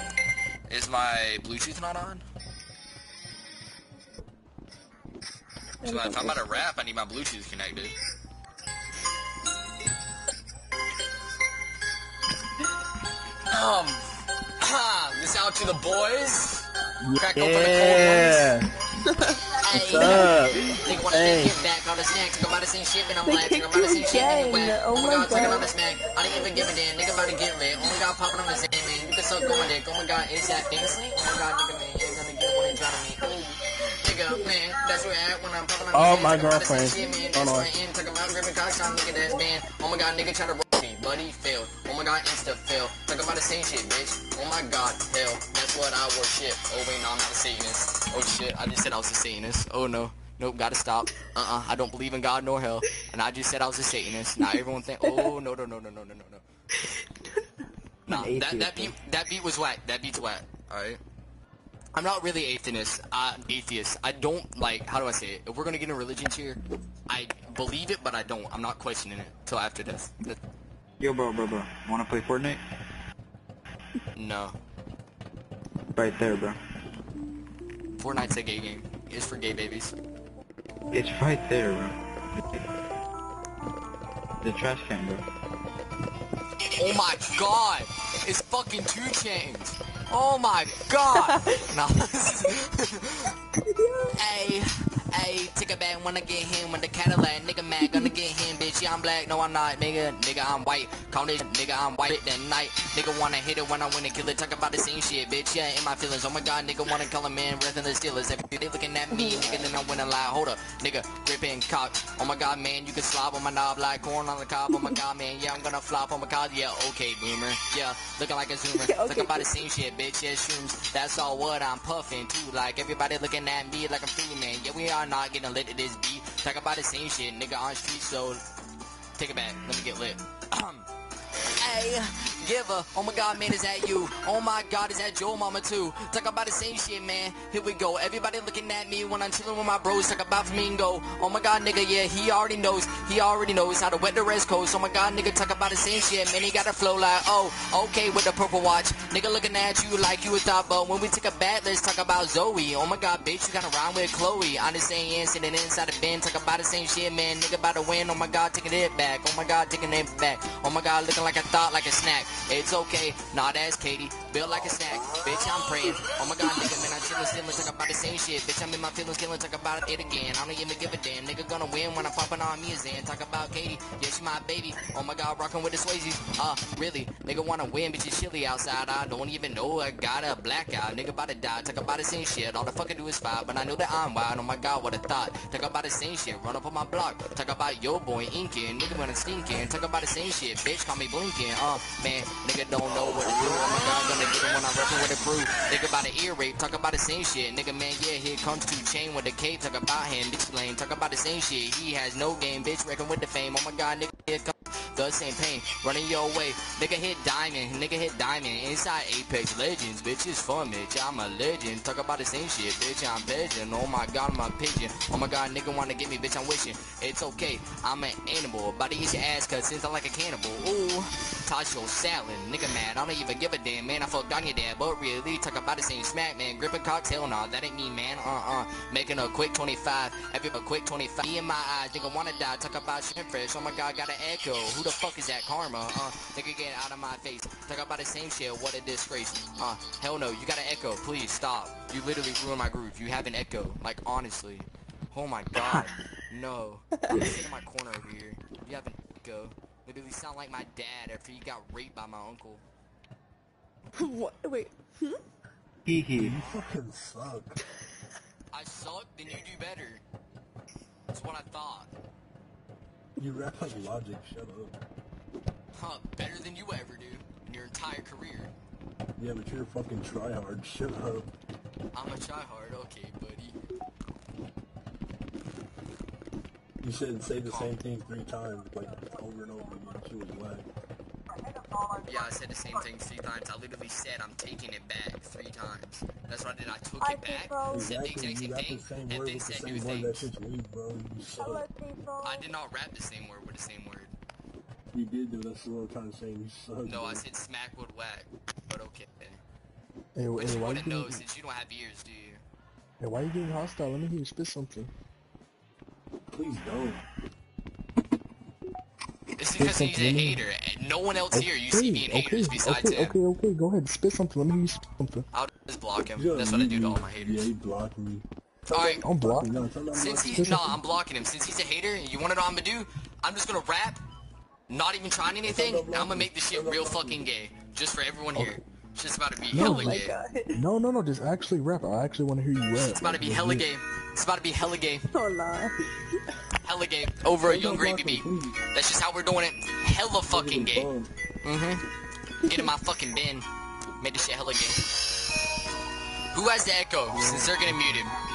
Is my Bluetooth not on? So if I'm about to rap, I need my Bluetooth connected. Um, ha, this out to the boys. Crack open the cold Yeah. ones. What's Hey, up? Nigga wanna Hey. get back on the snacks. Talk about the same shit, and I'm They like, talk kicked about the you same shit, nigga again. wet. Oh Oh my my god, talking about the smack. I didn't even give a damn. Nigga about to get lit. Oh my god, popping on the sand, man. You can suck on my dick. Oh my god, is that famously? Oh my god, nigga, man, you ain't gonna get one and drown me. Oh, nigga, man, that's where I at when I'm popping on the Oh, my Talking about the same girlfriend. Hold on. where I am. Talking about gripping cocks on nigga that's band. Oh my god, nigga try to roll but failed. Oh my god, insta fail. Talk about the same shit, bitch. Oh my god, hell, that's what I worship. Oh wait, no, I'm not a Satanist. Oh shit, I just said I was a Satanist. Oh no. Nope, gotta stop. Uh-uh, I don't believe in God nor hell. And I just said I was a Satanist. Now everyone think, oh, no, no, no, no, no, no, no, no. Nah, that, that beat, that beat was whack. That beat's whack, alright? I'm not really atheist. Uh, atheist. I don't, like, how do I say it? If we're gonna get into religions here, I believe it, but I don't. I'm not questioning it till after death. Yo, bro, bro, bro. Wanna play Fortnite? no. Right there, bro. Fortnite's a gay game. It's for gay babies. It's right there, bro. The trash can, bro. Oh my god! It's fucking two chains! Oh my god! no. hey, hey, take it back when I get him with the Cadillac. Nigga mad, gonna get him, bitch. Yeah, I'm black, no, I'm not, nigga. Nigga, I'm white. Call this nigga, I'm white that night. Nigga wanna hit it when I win it, kill it. Talk about the same shit, bitch. Yeah, in my feelings. Oh my god, nigga wanna call a man, breath in the steelers. Every day looking at me, nigga, then I win a lie. Hold up, nigga, gripping cock. Oh my god, man, you can slob on my knob like corn on the cob. Oh my god, man, yeah, I'm gonna flop on my cob. Yeah, okay, boomer. Yeah, looking like a zoomer. Okay. Talk about the same shit, bitch. Yeah, shrooms. That's all what I'm puffing too. Like everybody looking at me like I'm free, man. Yeah, we are not getting lit to this beat. Talk about the same shit, nigga, on street. So take it back. Let me get lit. Hey, giver. Oh my god, man, is that you? Oh my god, is that Joe Mama too? Talk about the same shit, man. Here we go. Everybody looking at me when I'm chilling with my bros. Talk about flamingo. Oh my god, nigga, yeah, he already knows. He already knows how to wet the rest coast. Oh my god, nigga, talk about the same shit, man. He got a flow like, oh, okay, with the purple watch. Nigga looking at you like you a thought, but when we take a bat, let's talk about Zoe. Oh my god, bitch, you gotta rhyme with Chloe. I'm the same sitting inside the bin. Talk about the same shit, man. Nigga about to win. Oh my god, taking it back. Oh my god, taking it back. Oh my god, looking like a thought, like a snack. It's okay, not as Katie. Built like a snack. Bitch, I'm praying. Oh my god, nigga, man, I'm chillin', stealing, talk about the same shit. Bitch, I'm in my feelings, killing, talk about it again. I don't even give a damn. Nigga gonna win when I'm popping on and talk about Katie. Yeah, she my baby. Oh my god, rocking with the Swayze. Uh, really? Nigga wanna win, bitch, it's chilly outside. I don't even know I got a blackout. Nigga about to die, talk about the same shit. All the fuck I do is fight, but I know that I'm wild. Oh my god, what a thought. Talk about the same shit. Run up on my block. Talk about your boy inkin', Nigga when I'm stinking. Talk about the same shit. Bitch, call me blinkin'. Uh, man, nigga don't know what to do. Oh my god, get when I'm rapping with a crew. Nigga about the ear rape. Talk about the same shit. Nigga, man, yeah, here comes two chain with the cape. Talk about him, bitch lame. Talk about the same shit. He has no game, bitch, reckon with the fame. Oh my god, nigga, here comes the same pain. Running your way, nigga hit diamond, nigga hit diamond. Inside Apex Legends, bitch, it's fun, bitch. I'm a legend. Talk about the same shit, bitch. I'm pigeon. Oh my god, I'm a pigeon. Oh my god, nigga wanna get me, bitch. I'm wishing. It's okay, I'm an animal. About to eat your ass, cause since I'm like a cannibal. Ooh, toss your salad, nigga mad. I don't even give a damn, man. I fucked on your dad, but really, talk about the same smack, man. Gripping cocks, hell nah, that ain't me, man. Uh uh. Making a quick 25, every a quick 25. E in my eyes, nigga wanna die. Talk about shit fresh. Oh my god, got an echo. Who the fuck is that karma? Uh, nigga get out of my face. Talk about the same shit. What a disgrace. Uh, hell no, you got an echo. Please stop. You literally ruined my groove. You have an echo. Like honestly. Oh my god. No. I'm sitting in my corner over here. You have an echo. Literally sound like my dad after he got raped by my uncle. what? Wait. Hmm? Hee hee. You fucking suck. I suck, then you do better. That's what I thought. You rap like Logic. Shut up. Huh, better than you ever do in your entire career. Yeah, but you're a fucking tryhard. Shut up. I'm a tryhard, okay, buddy. You said say the same thing three times, like over and over again. She was whack. Yeah, I said the same thing three times. I literally said I'm taking it back three times. That's what I did. I took it back, said the exact You same thing, the same and word then with the said new same word. That things. shit's weak, bro. You suck. I did not rap the same word with the same word. You did do. That's what I'm trying to say. You suck. No, bro. I said smack would whack, but okay. Hey, But hey, you why you wouldn't know getting, since you don't have ears, do you? hey, why you getting hostile? Let me hear you spit something. Please don't. It's because he's a hater, no one else here you see being haters besides okay, him. okay, okay, go ahead, spit something. Let me hear you spit something. I'll just block him. You That's what I do to all gotta my mute haters. Yeah, he blocked me. Alright, I'm blocking him since he's no, I'm blocking him. Since he's a hater, you wanna know what I'm gonna do? I'm just gonna rap, not even trying anything. and I'm gonna make this shit real fucking gay, just for everyone oh. here. It's just about to be No, hella gay. No, no, no, just actually rap. I actually want to hear you rap. It's about to be hella gay. It's about to be hella gay. Oh nah. Hella gay. Over a Yung Gravy beat. That's just how we're doing it. Hella fucking gay. Mm-hmm. Get in my fucking bin. Made this shit hella gay. Who has the echo? Since they're getting muted. hey.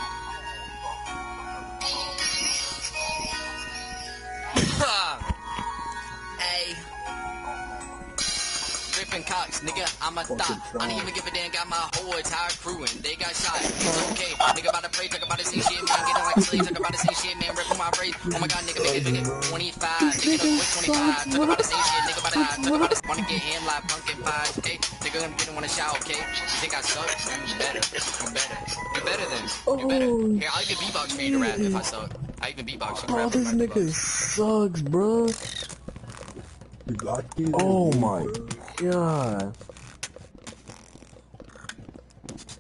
Gripping cocks, nigga, I'm a thot. I don't even give a damn, got my whole entire crew and they got shot. It's okay, nigga about to pray, talk about the same shit, man. Getting like a slave, talk about the same shit, man. Ripping my braid. Oh my god, nigga, make it, make it 25. Nigga, a quick 25. Talk about the same shit, nigga, about to talk about this. Wanna get in like pumpkin pie, okay? Nigga, gonna get in, wanna shout, okay? You think I suck? You better. You better. You better then. You better. Oh. Here, I'll even beatbox for you to rap if I suck. I even beatbox you to Oh, this nigga sucks, bro. You blocked me. Oh my god.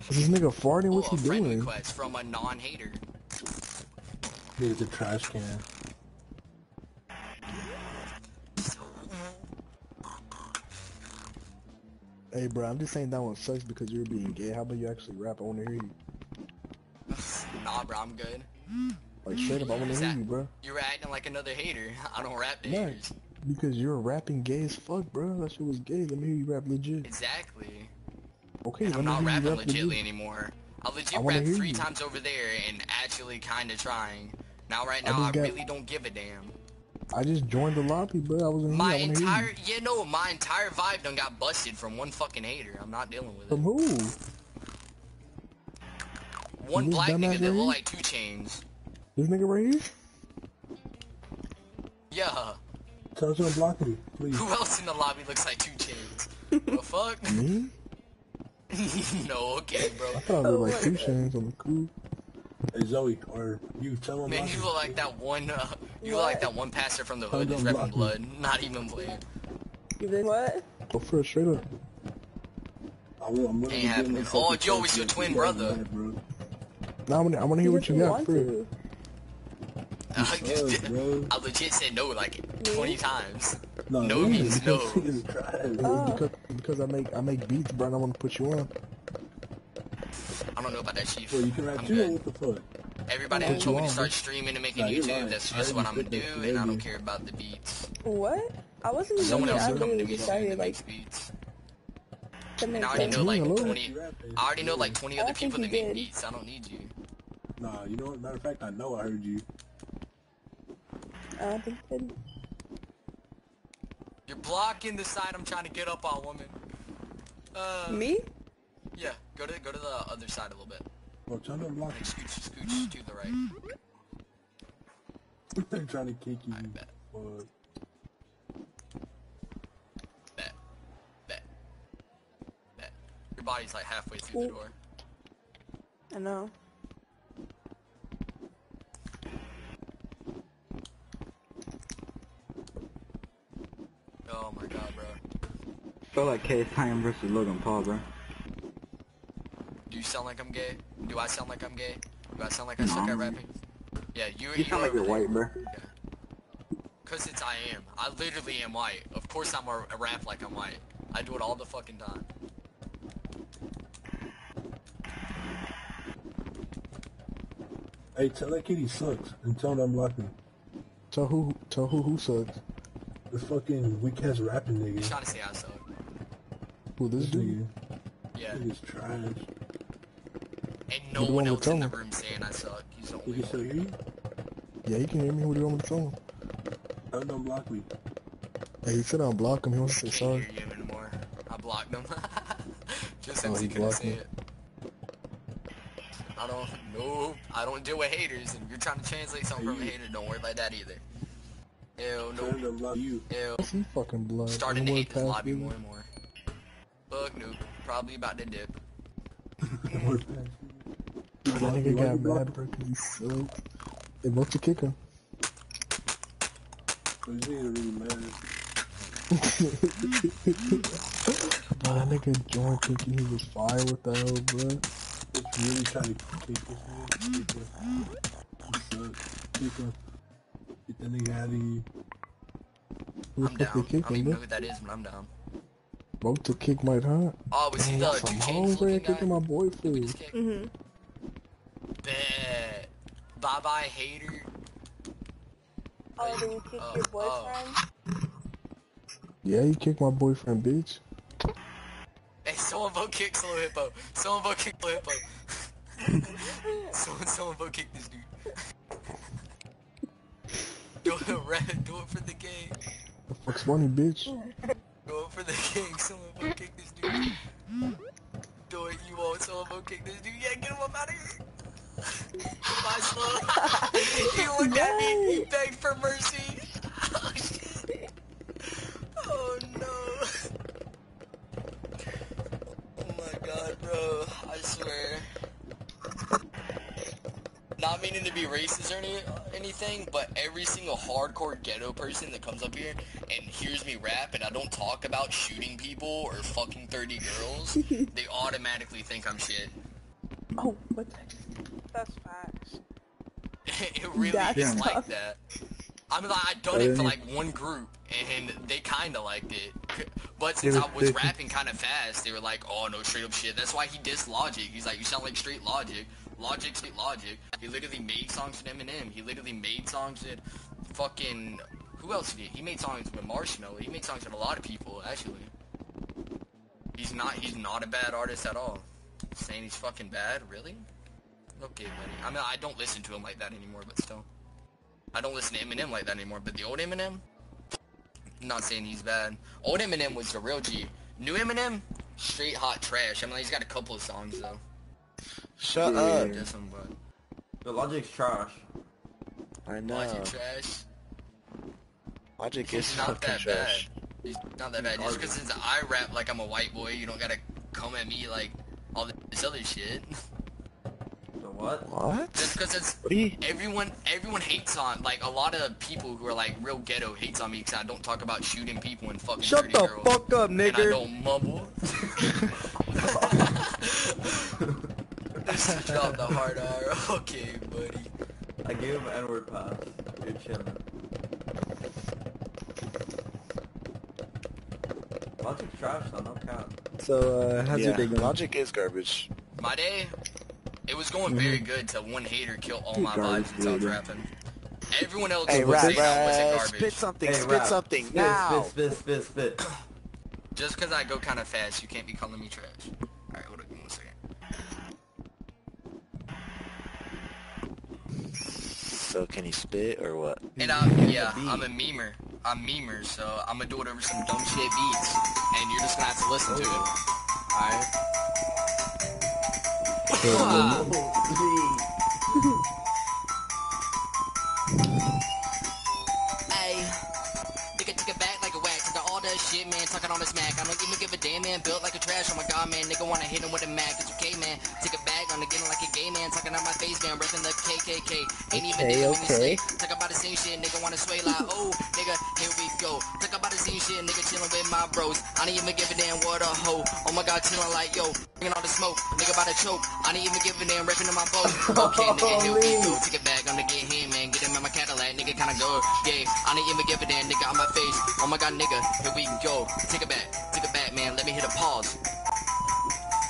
Is this nigga farting? What's Oh, he a friend doing? request from a non-hater. Here's a trash can. Hey, bro, I'm just saying that one sucks because you're being gay. How about you actually rap? I want to hear you. Nah, bro, I'm good. Like, straight up, I want to hear you, bro. You're acting like another hater. I don't rap to Yeah, haters. Because you're rapping gay as fuck, bro. That shit was gay. Let me hear you rap legit. Exactly. Okay, And I'm not rapping rap legitly legit. anymore. I legit I rap three you. times over there and actually kind of trying. Now, right now, I, just got- really don't give a damn. I just joined the lobby, bro. I was in My here. I want to hear entire, you. you know, my entire vibe done got busted from one fucking hater. I'm not dealing with From it. who? One black nigga right that look like 2 Chainz. This nigga right here? Yeah. Tell him to block me, please. Who else in the lobby looks like 2 Chainz? the fuck? Me? no, okay, bro. I thought I looked like 2 Chainz on the cool. Hey Zoe, or you tell him. Man, block you me. look like that one. Uh, you look like that one pastor from the hood him that's don't repping block me. blood. Not even playing. You did what? Go for it, straight up. I will, I'm Ain't gonna be happening. Oh, fucking Joe, it's your twin brother. Now I want to I wanna hear You what you got want for it. bro. I legit said no like 20 times. No, No means because no. It's. Oh. Because, because I make I make beats, bro, and I want to put you on. I don't know about that, Chief. Well, you can rap too. What the fuck? Everybody Put told you me to start streaming and making Nah, YouTube. That's just what I'm gonna do, that and I don't care about the beats. What? I wasn't even Someone here. else I will come to me soon that like makes beats. And I already know like 20. I already know like 20 other people you that make did. beats. I don't need you. Nah, you know what? Matter of fact, I know I heard you. I don't think you did. You're blocking the side I'm trying to get up on, woman. Uh, Me? Yeah, go to go to the other side a little bit. Bro, trying to block Like scooch, scooch to the right. They're trying to kick you. bet. Fuck. Bet. Bet. Bet. Your body's like halfway through the door. I know. Oh my god, bro. Feel like Case Time versus Logan Paul, bro. Do you sound like I'm gay? Do I sound like I'm gay? Do I sound like I suck at rapping? Yeah, you. You sound like you're white, bro. Cause it's I am. I literally am white. Of course I'm a, a rap like I'm white. I do it all the fucking time. Hey, tell that kid he sucks and tell him to unblock me. Tell who, tell who, who sucks. The fucking weak ass rapping He's nigga. trying to say I suck. Who, this dude? Yeah. Nigga's trash. And no What do you one want me else in the room saying I suck. He's the He only can still one. hear you? Yeah, he can hear me. What do you want me to tell him? Tell him to unblock me. Hey, he said unblock him. He wants to say Can't sorry. hear you anymore. I blocked him. Just Oh, since he he couldn't blocked say me. it. I don't. No, I don't deal with haters. And you're trying to translate something from a hater, don't worry about that either. Ew, Tell him no. to you. Ew. He fucking blood. Starting to hate this lobby more and more. Look, noob. Probably about to dip. That nigga got mad bro because he sucked. They vote to kick him. Cause you ain't really mad. Bro, that nigga joined thinking he was fire with that hoe, bro. It's really trying to kick this nigga. Kick him. He sucks. Kick him. Get that nigga out of here. The I'm down. I don't even know who that is, but I'm down. Vote to kick Mike Hunt. Oh, was he Dang, the that's two some chains looking kicking guy? my boyfriend. Mm-hmm. Bet. Bye bye, hater. Oh, did you kick Oh, your oh. boyfriend? Yeah, he kicked my boyfriend, bitch. Hey, someone vote kick Slow Hippo. Someone vote kick Slow Hippo. someone, someone vote kick this dude. do it, red. Do it for the gang. The fuck's funny, bitch? It for the gang. Someone vote kick this dude. Do it, you won't. Someone vote kick this dude. Yeah, get him up out of here. Bye, Slow. he looked at me. He begged for mercy. Oh, shit. Oh, no. Oh my god, bro. I swear. Not meaning to be racist or any, anything, but every single hardcore ghetto person that comes up here and hears me rap and I don't talk about shooting people or fucking 30 girls, they automatically think I'm shit. Oh, what the? That's facts. it really That's is like that. I mean, like, I done it for like one group, and they kind of liked it. But since I was rapping kind of fast, they were like, "Oh no, straight up shit." That's why he dissed Logic. He's like, "You sound like straight Logic." Logic, straight Logic. He literally made songs with Eminem. He literally made songs with fucking who else did he? He made songs with Marshmello. He made songs with a lot of people actually. He's not. He's not a bad artist at all. Saying he's fucking bad, really? Okay, buddy. I mean, I don't listen to him like that anymore, but still. I don't listen to Eminem like that anymore, but the old Eminem, not saying he's bad. Old Eminem was the real G. New Eminem, straight hot trash. I mean, he's got a couple of songs though. Shut Yeah. up. Just some, but The logic's trash. I know. Logic trash. Logic is He's not fucking that trash. bad. He's not that bad. Just because since I rap like I'm a white boy, you don't gotta come at me like all this other shit. The what? What? Just because it's you? everyone everyone hates on like a lot of people who are like real ghetto hates on me because I don't talk about shooting people and fucking Shut 30 the girls. fuck up, and I don't mumble. Just drop the hard R. Okay, buddy. I gave him an N-word pass. You're chilling. Logic's trash though, no cap. So, uh, how's yeah, your day going? Logic is garbage. My day, it was going very good till one hater killed all my Garbage, vibes since I rapping. Everyone else Hey, was rap, saying I wasn't garbage. spit something, Hey, spit rap. something Spit, now. Spit, spit, spit, spit. Just because I go kind of fast, you can't be calling me trash. Alright, hold on, give me one second. So can he spit or what? And I'm, yeah, I'm a memer. I'm memers, so I'm gonna do it over some dumb shit beats, and you're just gonna have to listen to it. Alright? Hey, nigga, take it back like a wax. Got all that shit, man, talking on the smack. I don't even give a damn, man. Built like a trash. Oh my god, man. Nigga wanna hit him with a Mac. It's okay, man. Man. Talking out my face, man. Repping the KKK. Ain't even Okay, okay. Talk about the same shit, nigga wanna sway like, oh, nigga, here we go. Talk about the same shit, nigga chilling with my bros. I ain't even give a damn what a hoe. Oh my god, chilling like, yo, bringing all the smoke. Nigga about to choke. I ain't even give a damn, ripping in my boat. Okay, nigga, here we go. Take it back, I'm gonna get him, man. Get him in my Cadillac, nigga, kinda go. Yeah, I ain't even give a damn, nigga, on my face. Oh my god, nigga, here we go. Take it back, take it back, man. Let me hit a pause.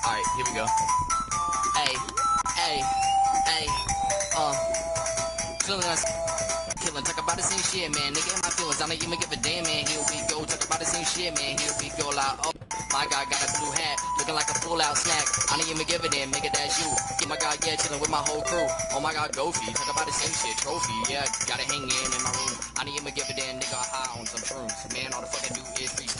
Alright, here we go. Hey, hey, uh. Feeling us. Killing, talk about the same shit, man. Nigga, in my feelings, I don't even give a damn, man. Here we go, talk about the same shit, man. Here we go, like, oh, my god, got a blue hat, looking like a full out snack. I don't even give a damn, nigga, that's you. Yeah, my god, yeah, chilling with my whole crew. Oh my god, Goofy, talk about the same shit, trophy, yeah, gotta hang in in my room. I don't even give a damn, nigga, high on some shrooms. Man, all the fucking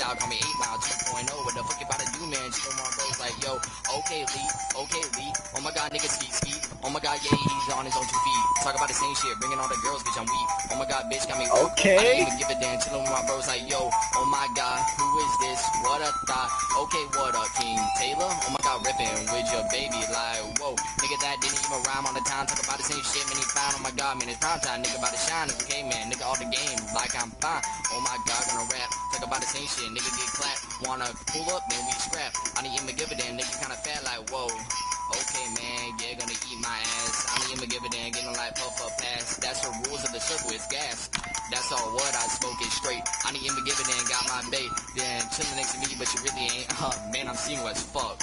freestyle, call me 8 Mile 2.0. What the fuck you about to do, man? She don't want bros like, yo, okay, Lee, okay, Lee. Oh my god, nigga, speak, speak. Oh my god, yeah, he's on his own two feet. Talk about the same shit, bringing all the girls, bitch, I'm weak. Oh my god, bitch, got me weak. Okay. I don't even give a damn, chilling with my bros like, yo, oh my god, who is this? What a thought. Okay, what up, King Taylor? Oh my god, ripping with your baby, like, whoa. Nigga, that didn't even rhyme on the time. Talk about the same shit, man, he fine. Oh my god, man, it's prime time. Nigga, about to shine. It's okay, man. Nigga, all the game, like I'm fine. Oh my god, gonna rap. Talk about the same shit, nigga, get clapped. Wanna pull up, man, we scrap. I didn't even give a damn, nigga, kinda fat, like, whoa. Okay, man, yeah, gonna eat my ass. I don't even give a damn, getting like puff up pass. That's the rules of the circle, it's gas. That's all what I smoke it straight. I didn't even give a damn, got my bait. Then chilling next to me, but you really ain't. Uh, man, I'm single as fuck.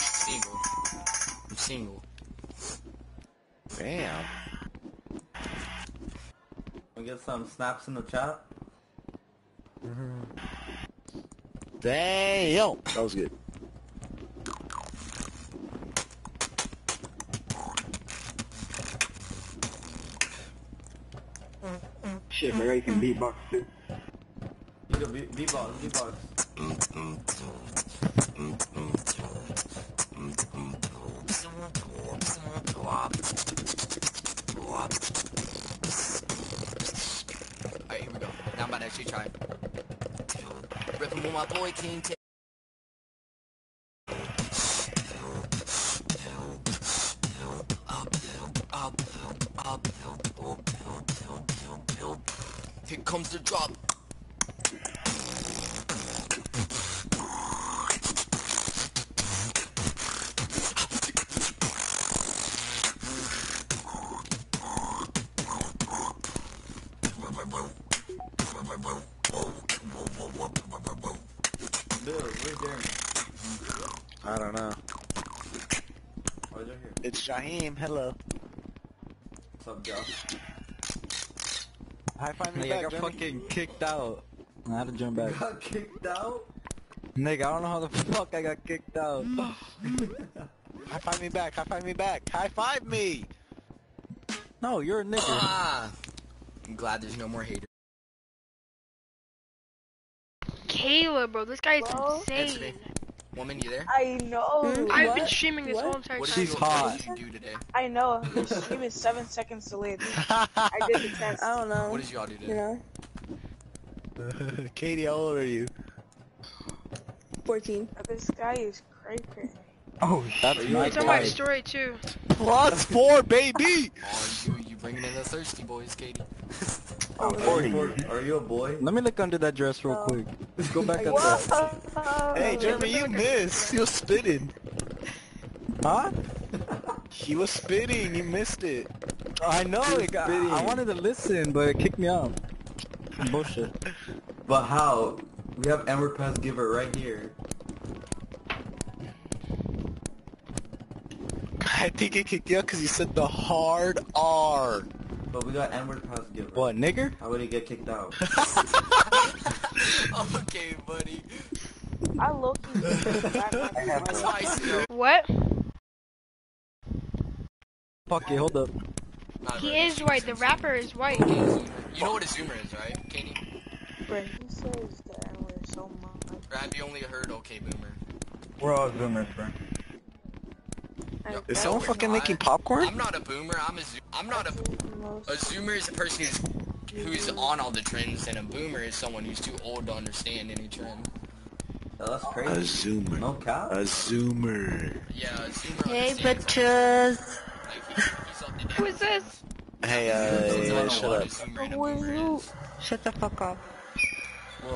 Single. I'm single. Damn. We get some snaps in the chat. Damn. That was good. Shit, Mary can beatbox too. You can beat beatbox, beatbox. Alright, here we go. Now I'm about to actually try. Ripping with my boy King T. Here comes the drop. Here? It's Jaheim. Hello. What's up, Josh? High five me Nigga, I back, got Jeremy. fucking kicked out. I had to jump back. Got kicked out? Nigga, I don't know how the fuck I got kicked out. High five me back. High five me back. High five me. no, you're a nigga. Ah! I'm glad there's no more haters. Kayla, bro, this guy's Answer insane. Me. Woman, you there? I know. Hmm? I've been streaming this What? whole entire What time. She's hot. What did you do today? I know. The stream is seven seconds delayed. I did the test. I don't know. What did you all do today? You know, Katie, how old are you? 14. This guy is crazy. Oh, That's shit. my It's on my story too. Plus four, baby. Oh, you, you bringing in the thirsty boys, Katie. Oh, are, you, are you a boy? Let me look under that dress real oh. quick. Let's go back up there. Hey, Jeremy, you missed. You was spitting. Huh? He was spitting. You missed it. I know. It got, I wanted to listen, but it kicked me out. Bullshit. But how? We have Emerald Pass Giver right here. I think it kicked you out because you said the hard R. But we got Emerald Pass Giver. What, nigger? How would he get kicked out? okay, buddy. I low key. That's spicy. What? Fuck it, hold up. Not He very is white. The rapper is white. You know what a zoomer is, right, Katie? Bro, he says the N word so much. Or have you only heard okay boomer? We're all zoomers, bro. Yo, Is no, someone fucking not. making popcorn? I'm not a boomer. I'm a. Zo- I'm not a. A zoomer is a person who's who's on all the trends, and a boomer is someone who's too old to understand any trend. Oh, that's A crazy. zoomer. No cap. A zoomer. Yeah, a zoomer. Hey, understands bitches. Like, he, he's up to date. Who is this? Hey, uh, knows shut up. a zoomer and a boomer is. Shut the fuck up.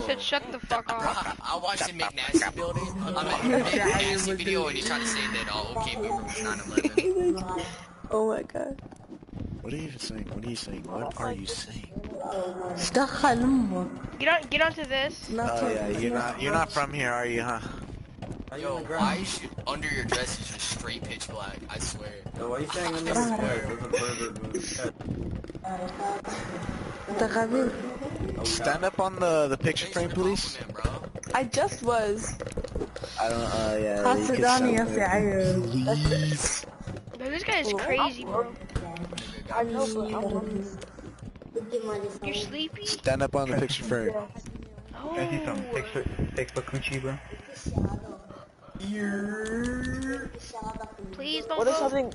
Said shut the fuck off. I watched him make Nasty building. I mean, make Nasty video, and he tried to say that uh, OK Boomer was 9/11. Oh my god. What are you saying? What are you saying? What are you saying? Get on, get onto this. Oh yeah, you're not you're not from here, are you, huh? Yo, why is you, under your dress is just straight pitch black? I swear. Yo, why are you saying under his hair? That's a pervert move. Stand up on the the picture frame, please. I just was. I don't. Uh, yeah. you can stand. Please. Bro, this guy is crazy, bro. I know, but I'm You're sleepy? Stand up on the picture frame. Can I see some Oh. picture, Facebook coochie, bro? Please don't What is something?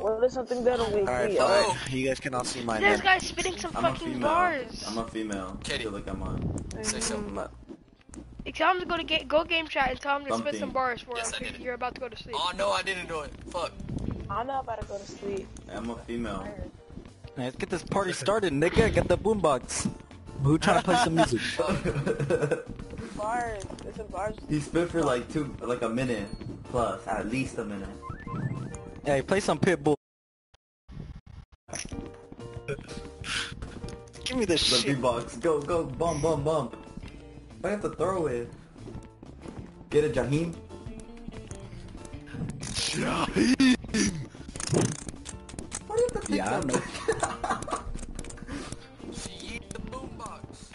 What is something that'll make All right, me? fine. You guys can all see mine. This Then. guy's spitting some I'm fucking bars. I'm a female. I Kitty. feel like I'm on. Say so. Mm, Hey, tell him to go to ga- go game chat and tell him to spit some bars for Yes, I him. did 'cause it. You're about to go to sleep. Oh no, I didn't do it. Fuck. I'm not about to go to sleep. I'm a female. Let's get this party started, nigga. Get the boombox. Who trying to play some music? Bars. It's a bars. He spit for like two, like a minute plus, at least a minute. hey, play some Pitbull. Give me this The shit. beatbox. Go, go, bump, bump, bump. I have to throw it. Get it, Jaheim. What do you have to Yeah, I that? know. She eat the boombox.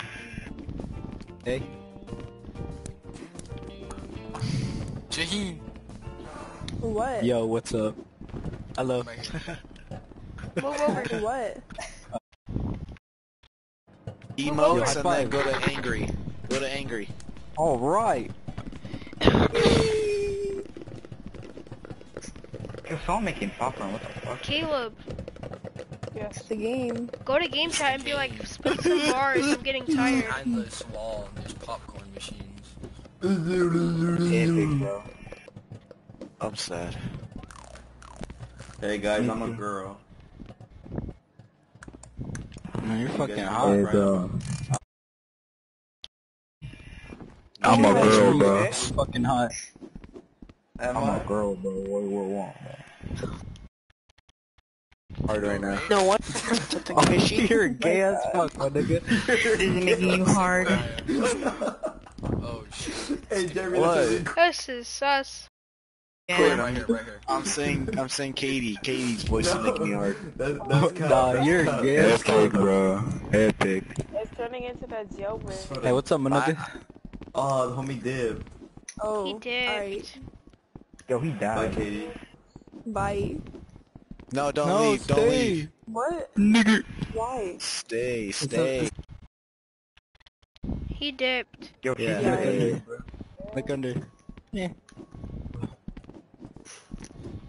Hey, Jaheim. What? yo, what's up? Hello. Right here. Move over. What? Emotes and High then go to angry. Go to angry. All right. Yo, someone making popcorn, what the fuck? Caleb, Yes, the game. go to game chat and be like, spit some bars. I'm getting tired. Behind this wall, there's popcorn machines. Epic, bro. I'm sad. Hey guys, I'm a girl. Man, you're fucking hot, Hey, right? bro. I'm a You're girl, bro. Fucking hot. Am I'm I? a girl, bro. What do you want, bro? Hard right now. No one. Oh, you're gay as fuck, my nigga. Is making you hard. Oh shit. Hey Jeremy, What? This is sus. Right here, right here. I'm saying, I'm saying Katie. Katie's voice is making me hard. That, that's oh, kind Nah, you're gay as Epic, fuck. bro. Epic. It's turning into that jailbreak. Hey, what's up, my nigga? Oh, uh, the homie dib. Oh, He did. alright. Yo, he died. Bye, died. Katie. Bye. No, don't No, leave. Don't leave. What? Nigga. Why? Stay, stay. He dipped. Yo, Yeah. he's Look gonna under. Look under. Yeah.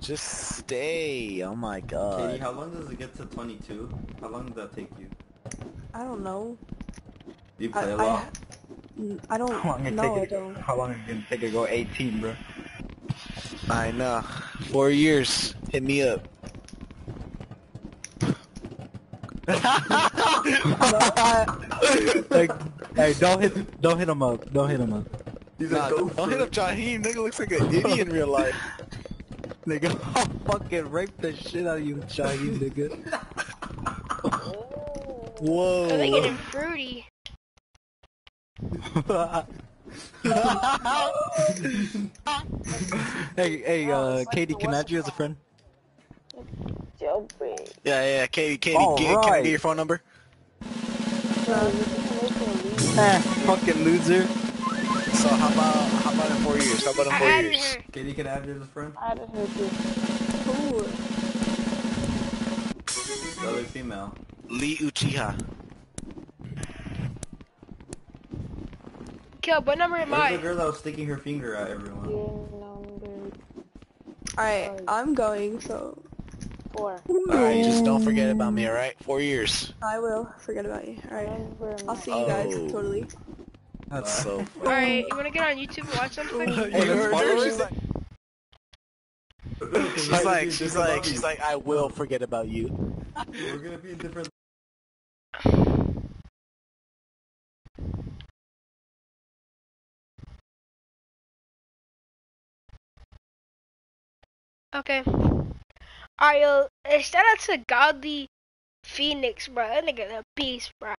Just stay. Oh my god. Katie, how long does it get to 22? How long does that take you? I don't know. You play a I, lot? I don't. How long it no, I take? don't. How long it gonna take to go 18, bro? I know. Four years. Hit me up. hey, hey, don't hit, don't hit him up. Don't hit him up. He's Nah, a don't, ghost. don't hit up Jaheim. Nigga looks like an idiot in real life. Nigga, I'll fucking rape the shit out of you, Shaggy, nigga. Whoa. Are they getting fruity? hey, hey, uh, Katie, can I add you as a friend? Jailbreak. Yeah, yeah, Katie, Katie, All get, can I get your phone number? Eh, fucking loser. So how about how about in four years? How about in I four added years? her. Katie, can I have you as a friend? I don't know who. The other female. Lee Uchiha. Kill, what number am Where's the I? girl that was sticking her finger at everyone? Alright, I'm going, so. Four. Alright, just don't forget about me, alright? Four years. I will forget about you. Alright. I'll see you guys, Oh. totally. That's so Alright, you wanna get on YouTube and watch something? Hey, you heard her? She's like, she's like, she's like, she's like, I will forget about you. We're gonna be in different. Okay. Uh, shout out to Godly Phoenix, bro. That nigga a beast, bro.